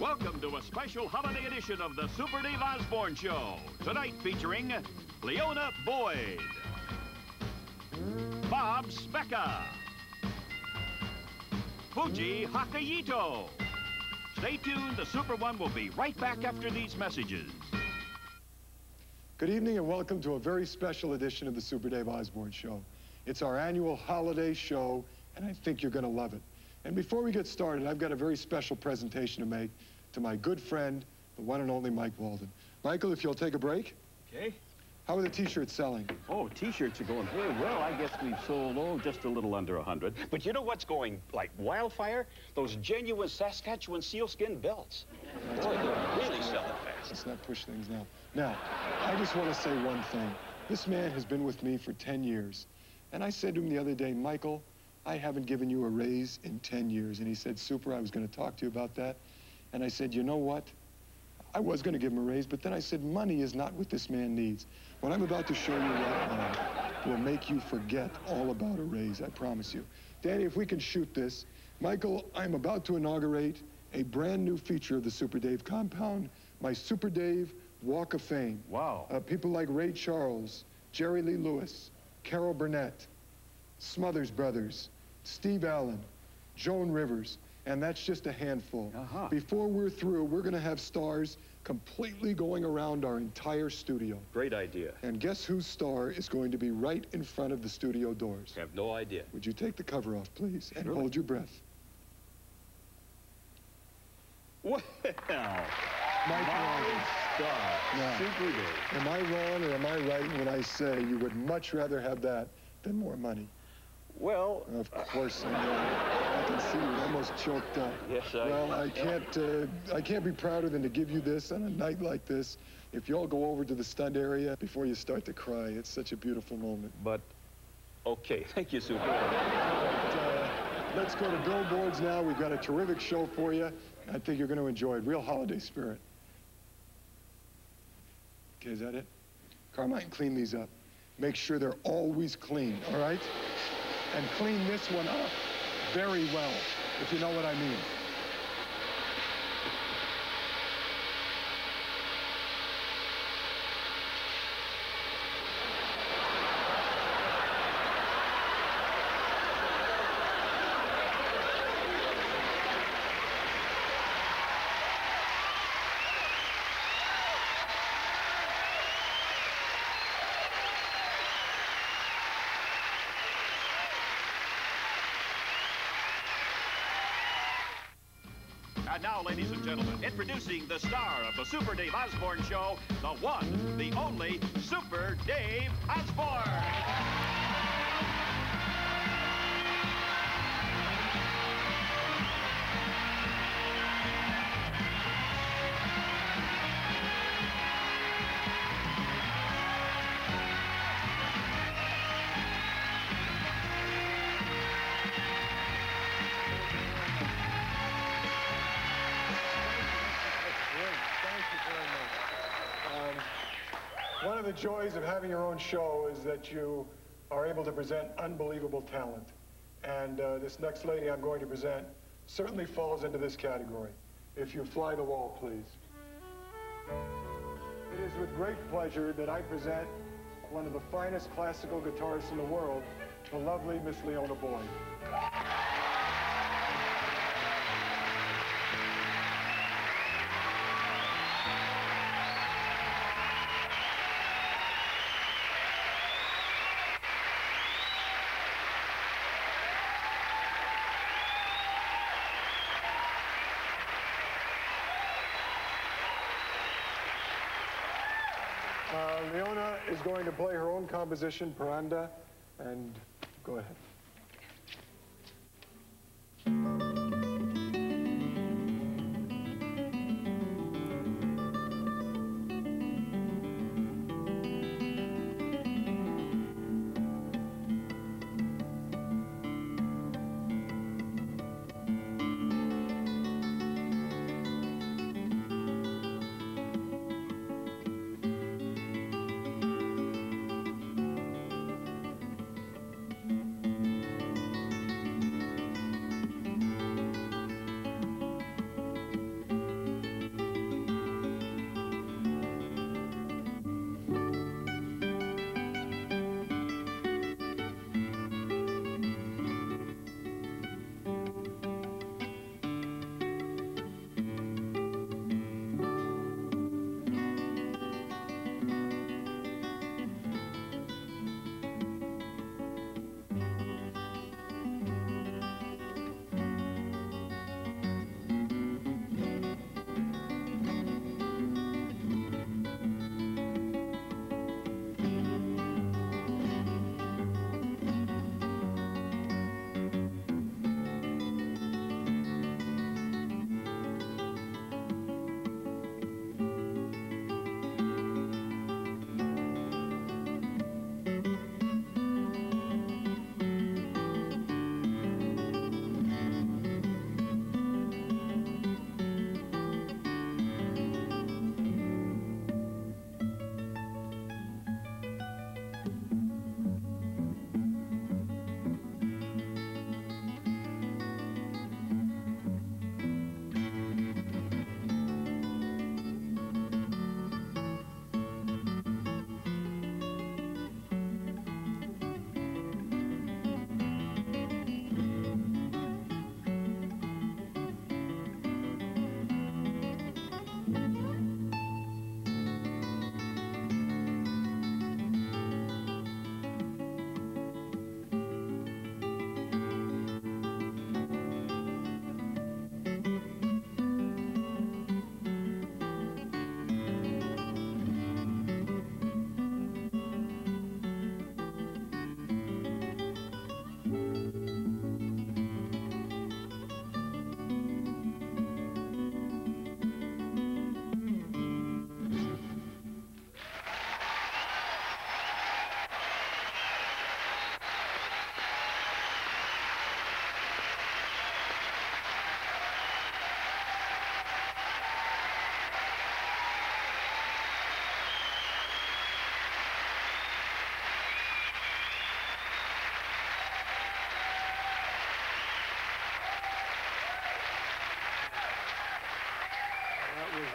Welcome to a special holiday edition of the Super Dave Osborne Show. Tonight featuring Liona Boyd, Bob Speca, Fuji Hakayito. Stay tuned. The Super One will be right back after these messages. Good evening and welcome to a very special edition of the Super Dave Osborne Show. It's our annual holiday show, and I think you're going to love it. And before we get started, I've got a very special presentation to make to my good friend, the one and only Mike Walden. Michael, if you'll take a break. Okay. How are the T-shirts selling? Oh, T-shirts are going very well. I guess we've sold, oh, just a little under a 100. But you know what's going like wildfire? Those genuine Saskatchewan sealskin belts. Boy, they're really selling fast. Let's not push things now. Now, I just want to say one thing. This man has been with me for 10 years. And I said to him the other day, Michael, I haven't given you a raise in 10 years. And he said, Super, I was going to talk to you about that. And I said, you know what? I was going to give him a raise, but then I said, money is not what this man needs. What I'm about to show you right now will make you forget all about a raise, I promise you. Danny, if we can shoot this. Michael, I'm about to inaugurate a brand new feature of the Super Dave compound, my Super Dave Walk of Fame. Wow. Uh, people like Ray Charles, Jerry Lee Lewis, Carol Burnett, Smothers Brothers, Steve Allen, Joan Rivers, and that's just a handful. Uh-huh. Before we're through, we're going to have stars completely going around our entire studio. Great idea. And guess whose star is going to be right in front of the studio doors? I Have no idea. Would you take the cover off, please, and Sure. hold your breath? Well, Mike my Walden. star, Now, Super Dave. Am I wrong or am I right when I say you would much rather have that than more money? Well, Of course I know. I can see you're almost choked up. Yes, I- Well, I can't. Uh, I can't be prouder than to give you this on a night like this. If you all go over to the stunt area before you start to cry, it's such a beautiful moment. but, okay. Thank you, Super. But, uh, let's go to billboards now. We've got a terrific show for you. I think you're going to enjoy it. Real holiday spirit. Okay, is that it? Carmine, clean these up. Make sure they're always clean, all right? And clean this one up very well, if you know what I mean. And now, ladies and gentlemen, introducing the star of the Super Dave Osborne Show, the one, the only Super Dave Osborne. Joys of having your own show is that you are able to present unbelievable talent. And uh, this next lady I'm going to present certainly falls into this category. If you fly the wall, please. It is with great pleasure that I present one of the finest classical guitarists in the world, the lovely Miss Liona Boyd. Going to play her own composition, Paranda, and go ahead.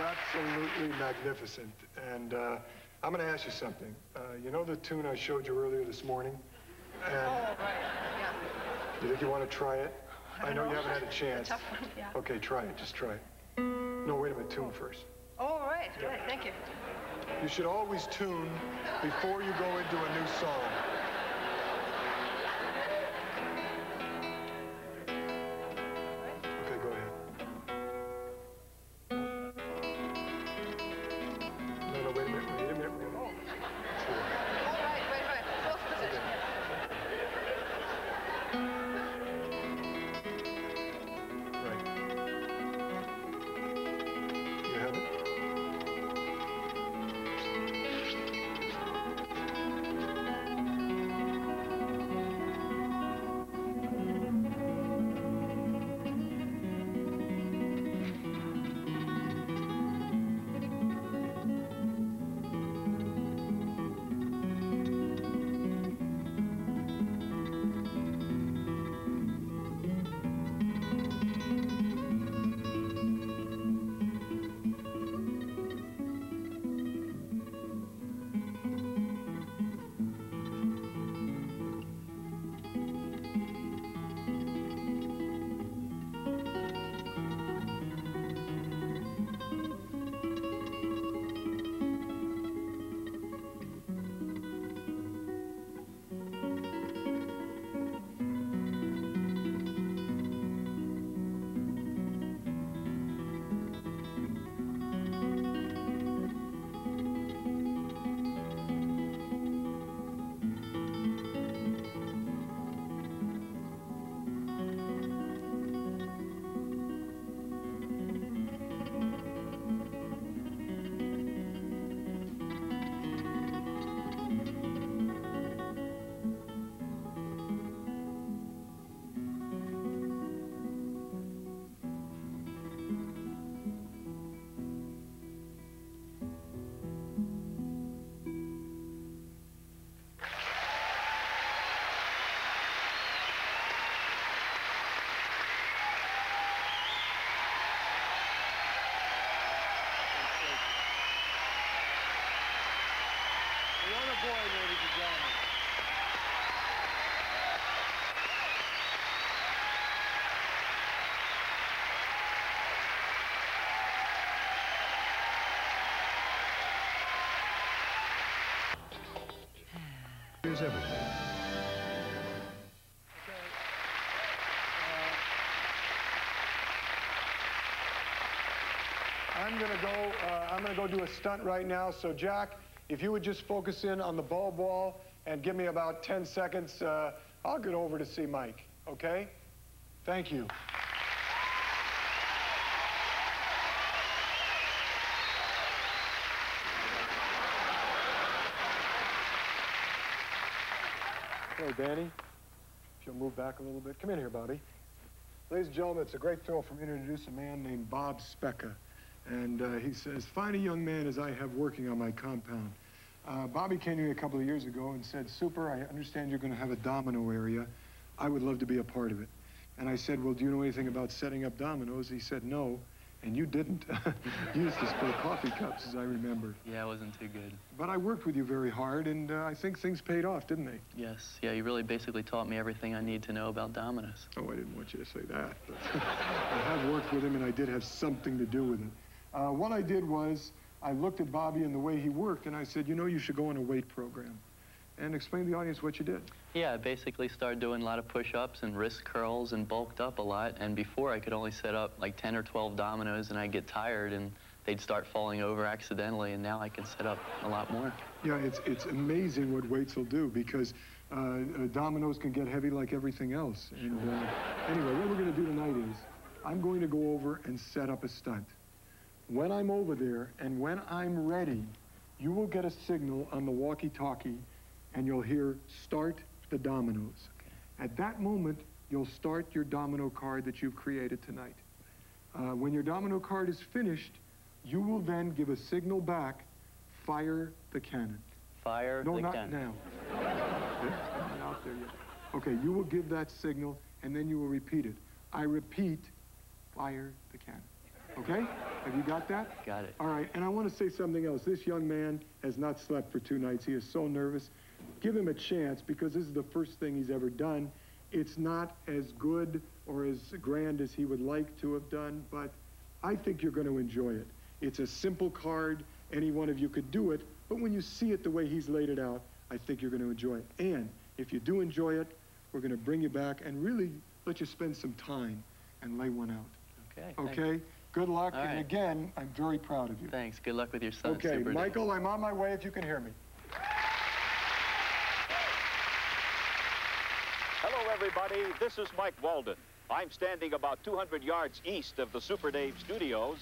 Absolutely magnificent. And uh, I'm going to ask you something. Uh, you know the tune I showed you earlier this morning? And Oh, right, yeah. you think you want to try it? I know you haven't had a chance. Tough one, yeah. Okay, try it. Just try it. No, wait a minute. Tune first. Oh, right, right, thank you. You should always tune before you go into a new song. Here's everything. I'm gonna go. Uh, I'm gonna go do a stunt right now. So Jack, if you would just focus in on the bulb wall and give me about 10 seconds, uh, I'll get over to see Mike. Okay? Thank you. Hello, Danny. If you'll move back a little bit. Come in here, Bobby. Ladies and gentlemen, it's a great thrill for me to introduce a man named Bob Speca. And uh, he says, fine a young man as I have working on my compound. Uh, Bobby came to me a couple of years ago and said, Super, I understand you're going to have a domino area. I would love to be a part of it. And I said, well, do you know anything about setting up dominoes? He said, no. And you didn't. you used to spill coffee cups, as I remember. Yeah, it wasn't too good. But I worked with you very hard, and uh, I think things paid off, didn't they? Yes, yeah, you really basically taught me everything I need to know about dominoes. Oh, I didn't want you to say that. But I have worked with him, and I did have something to do with it. Uh, what I did was I looked at Bobby and the way he worked, and I said, you know, you should go on a weight program. And explain to the audience what you did. Yeah, I basically started doing a lot of push-ups and wrist curls and bulked up a lot. And before, I could only set up like 10 or 12 dominoes, and I'd get tired, and they'd start falling over accidentally. And now I can set up a lot more. Yeah, it's, it's amazing what weights will do because uh, uh, dominoes can get heavy like everything else. And uh, anyway, what we're going to do tonight is I'm going to go over and set up a stunt. When I'm over there and when I'm ready, you will get a signal on the walkie-talkie and you'll hear start the dominoes. At that moment, you'll start your domino card that you've created tonight. Uh, when your domino card is finished, you will then give a signal back, fire the cannon. Fire No, the not cannon. now. Not out there yet. Okay, you will give that signal, and then you will repeat it. I repeat, fire the cannon. Okay? Have you got that? Got it. All right, and I want to say something else. This young man has not slept for two nights. He is so nervous. Give him a chance because this is the first thing he's ever done. It's not as good or as grand as he would like to have done, but I think you're going to enjoy it. It's a simple card. Any one of you could do it, but when you see it the way he's laid it out, I think you're going to enjoy it. And if you do enjoy it, we're going to bring you back and really let you spend some time and lay one out. Okay. Okay? Good luck. And again, I'm very proud of you. Thanks. Good luck with your son, Okay. Michael, I'm on my way if you can hear me. Everybody. This is Mike Walden. I'm standing about 200 yards east of the Super Dave studios.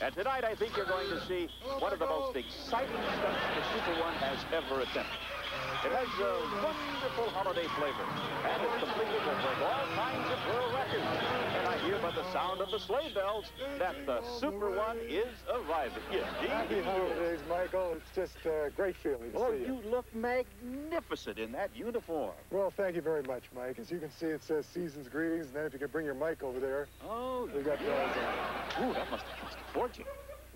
And tonight, I think you're going to see one of the most exciting stunts the Super One has ever attempted. It has a wonderful holiday flavor, and it's completed to break all kinds of world records. And I hear by the sound of the sleigh bells that the Super One is arriving. Yes, Happy holidays, Michael. It's just a great feeling to Oh, see you. you look magnificent in that uniform. Well, thank you very much, Mike. As you can see, it says season's greetings, and then if you could bring your mic over there, Oh, we got those on. Ooh, that must have cost a fortune.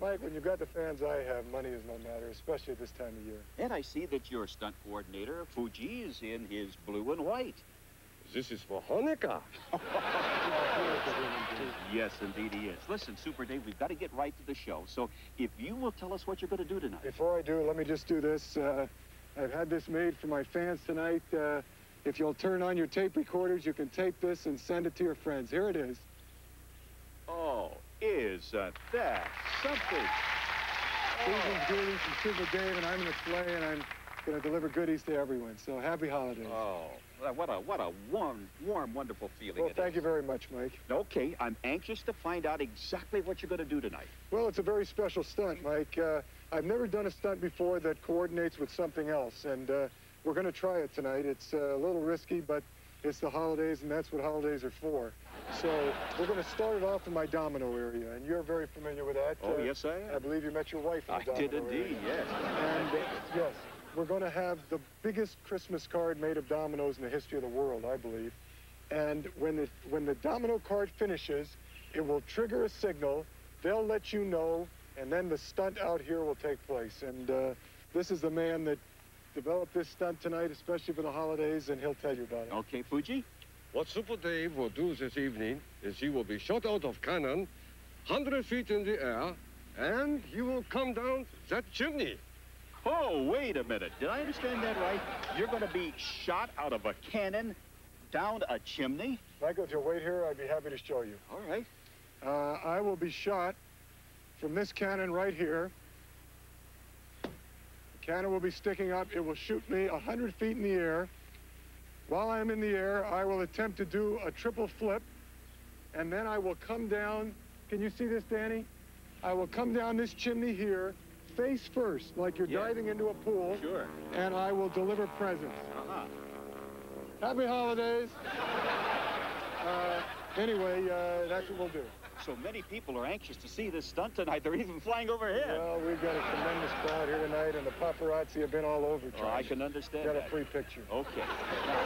Mike, when you've got the fans I have, money is no matter, especially at this time of year. And I see that your stunt coordinator, Fuji, is in his blue and white. This is for Hanukkah. Yes, indeed he is. Listen, Super Dave, we've got to get right to the show. So if you will tell us what you're going to do tonight. Before I do, let me just do this. Uh, I've had this made for my fans tonight. Uh, if you'll turn on your tape recorders, you can tape this and send it to your friends. Here it is. Oh, isn't that something? Season's greetings from Super Dave, and I'm in the sleigh, and I'm going to deliver goodies to everyone. So happy holidays. Oh, what a what a warm, warm, wonderful feeling well, thank is. you very much, Mike. Okay, I'm anxious to find out exactly what you're going to do tonight. Well, it's a very special stunt, Mike. Uh, I've never done a stunt before that coordinates with something else, and uh, we're going to try it tonight. It's uh, a little risky, but it's the holidays, and that's what holidays are for. So we're going to start it off in my domino area, and you're very familiar with that. Oh, Uh, yes, I am. I believe you met your wife in I the domino did indeed, area. yes. And uh, yes, we're going to have the biggest Christmas card made of dominoes in the history of the world, I believe. And when the when the domino card finishes, it will trigger a signal. They'll let you know, and then the stunt out here will take place. And uh, this is the man that developed this stunt tonight, especially for the holidays, and he'll tell you about it. Okay, Fuji. What Super Dave will do this evening is he will be shot out of cannon, 100 feet in the air, and he will come down that chimney. Oh, wait a minute. Did I understand that right? You're going to be shot out of a cannon down a chimney? Michael, if you'll wait here, I'd be happy to show you. All right. Uh, I will be shot from this cannon right here. The cannon will be sticking up. It will shoot me 100 feet in the air. While I'm in the air, I will attempt to do a triple flip, and then I will come down. Can you see this, Danny? I will come down this chimney here, face first, like you're diving into a pool, Sure. and I will deliver presents. Uh-huh. Happy holidays. Uh, anyway, uh, that's what we'll do. So many people are anxious to see this stunt tonight. They're even flying overhead. Well, we've got a tremendous crowd here tonight, and the paparazzi have been all over. Oh, I can understand Got a free picture. Okay. Now,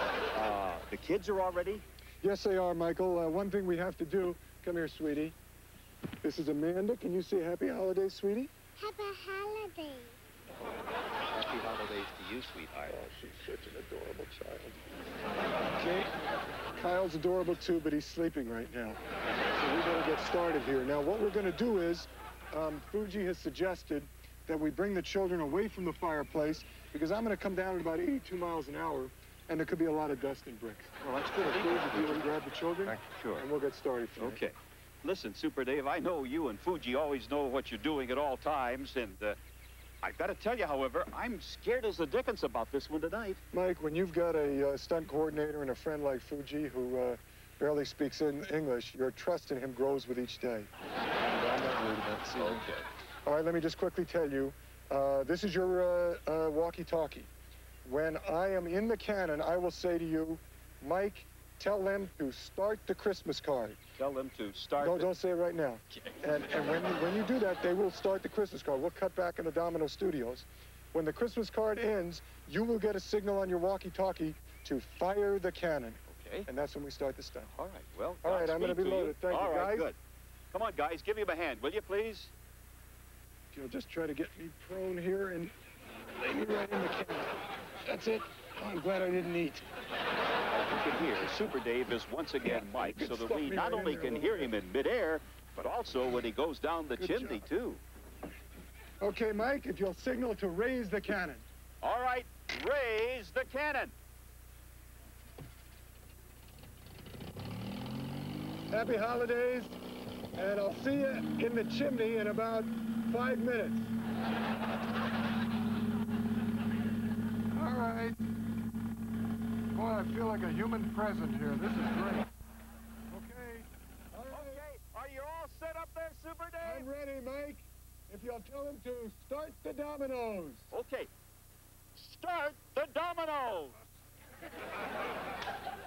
uh, the kids are all ready? Yes, they are, Michael. Uh, one thing we have to do. Come here, sweetie. This is Amanda. Can you say happy holidays, sweetie? Happy holiday. Happy holidays to you, sweetheart. Oh, she's such an adorable child. Okay. Kyle's adorable too, but he's sleeping right now. Better get started here. Now, what we're going to do is, um, Fuji has suggested that we bring the children away from the fireplace because I'm going to come down at about 82 miles an hour, and there could be a lot of dust and bricks. Well, that's good. If you want to grab the children, Sure. and we'll get started. tonight. Okay. Listen, Super Dave, I know you and Fuji always know what you're doing at all times, and uh, I've got to tell you, however, I'm scared as the dickens about this one tonight. Mike, when you've got a uh, stunt coordinator and a friend like Fuji who uh, barely speaks in English, your trust in him grows with each day. I'm not worried about seeing. Okay. All right, let me just quickly tell you, uh, this is your uh, uh, walkie-talkie. When I am in the cannon, I will say to you, Mike, tell them to start the Christmas card. Tell them to start. No, don't say it right now. And, and when, you, when you do that, they will start the Christmas card. We'll cut back in the Domino Studios. When the Christmas card ends, you will get a signal on your walkie-talkie to fire the cannon. Okay. And that's when we start the stunt. All right. Well, All right, I'm gonna be loaded. Thank you, guys. All right, good. Come on, guys, give him a hand, will you, please? If you'll just try to get me prone here and lay me right in the camera. That's it. Oh, I'm glad I didn't eat. As you can hear, Super Dave is once again Yeah, Mike, so that we not right only can hear him in midair, but also when he goes down the Good chimney, job. too. Okay, Mike, if you'll signal to raise the cannon. All right, raise the cannon. Happy holidays, and I'll see you in the chimney in about five minutes. All right. Boy, I feel like a human present here. This is great. Okay. All right. Okay, are you all set up there, Super Dave? I'm ready, Mike. If you'll tell him to start the dominoes. Okay. Start the dominoes.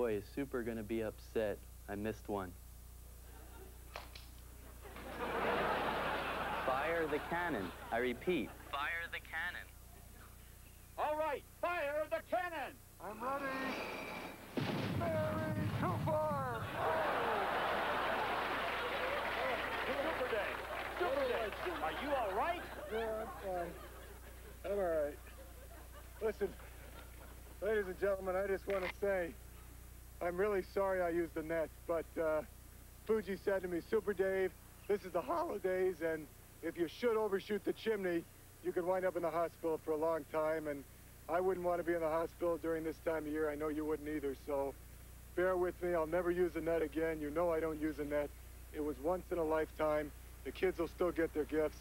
Boy, is Super gonna be upset. I missed one. Fire the cannon. I repeat. Fire the cannon. All right, fire the cannon. I'm ready. Mary Cooper! Super Dave. Super Dave. Are you all right? Yeah, I'm fine. I'm all right. Listen, ladies and gentlemen, I just want to say I'm really sorry I used the net, but uh, Fuji said to me, Super Dave, this is the holidays, and if you should overshoot the chimney, you could wind up in the hospital for a long time, and I wouldn't want to be in the hospital during this time of year. I know you wouldn't either, so bear with me. I'll never use a net again. You know I don't use a net. It was once in a lifetime. The kids will still get their gifts,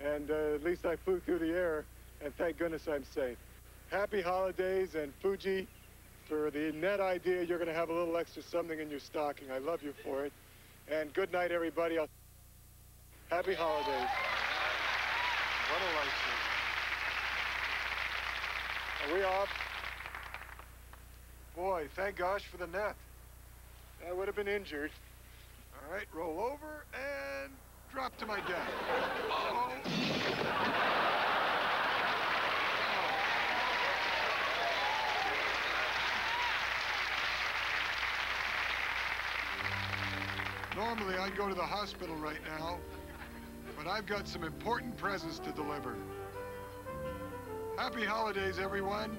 and uh, at least I flew through the air, and thank goodness I'm safe. Happy holidays, and Fuji, for the net idea, you're going to have a little extra something in your stocking. I love you for it. And good night, everybody. I'll... Happy holidays. What a show. Are we off? Boy, thank gosh for the net. I would have been injured. All right, roll over and drop to my death. Uh-oh. Normally, I'd go to the hospital right now, but I've got some important presents to deliver. Happy holidays, everyone.